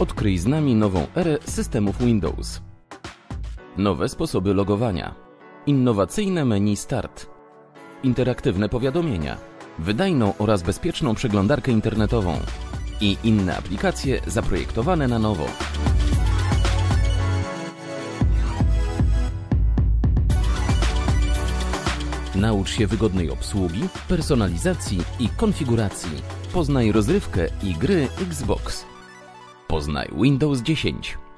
Odkryj z nami nową erę systemów Windows. Nowe sposoby logowania. Innowacyjne menu Start. Interaktywne powiadomienia. Wydajną oraz bezpieczną przeglądarkę internetową. I inne aplikacje zaprojektowane na nowo. Naucz się wygodnej obsługi, personalizacji i konfiguracji. Poznaj rozrywkę i gry Xbox. Poznaj Windows 10.